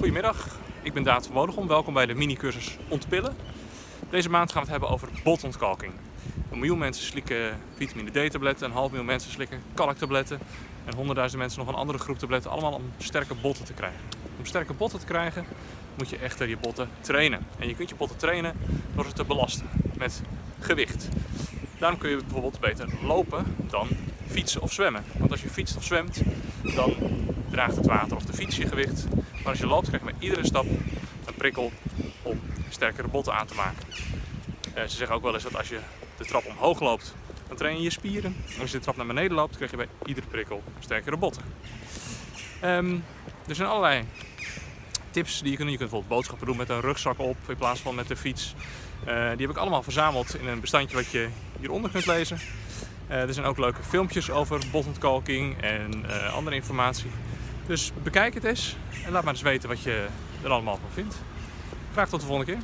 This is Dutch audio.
Goedemiddag, ik ben Daat van Wodegom. Welkom bij de mini-cursus Ontpillen. Deze maand gaan we het hebben over botontkalking. Een miljoen mensen slikken vitamine D-tabletten, een half miljoen mensen slikken kalktabletten en honderdduizend mensen nog een andere groep tabletten, allemaal om sterke botten te krijgen. Om sterke botten te krijgen moet je echter je botten trainen. En je kunt je botten trainen door ze te belasten met gewicht. Daarom kun je bijvoorbeeld beter lopen dan fietsen of zwemmen. Want als je fietst of zwemt, dan draagt het water of de fiets je gewicht. Maar als je loopt, krijg je met iedere stap een prikkel om sterkere botten aan te maken. Eh, ze zeggen ook wel eens dat als je de trap omhoog loopt, dan train je je spieren. Als je de trap naar beneden loopt, krijg je bij iedere prikkel sterkere botten. Ehm, er zijn allerlei tips die je kunt. Je kunt bijvoorbeeld boodschappen doen met een rugzak op in plaats van met de fiets. Uh, die heb ik allemaal verzameld in een bestandje wat je hieronder kunt lezen. Uh, er zijn ook leuke filmpjes over botontkalking en uh, andere informatie. Dus bekijk het eens en laat maar eens weten wat je er allemaal van vindt. Graag tot de volgende keer.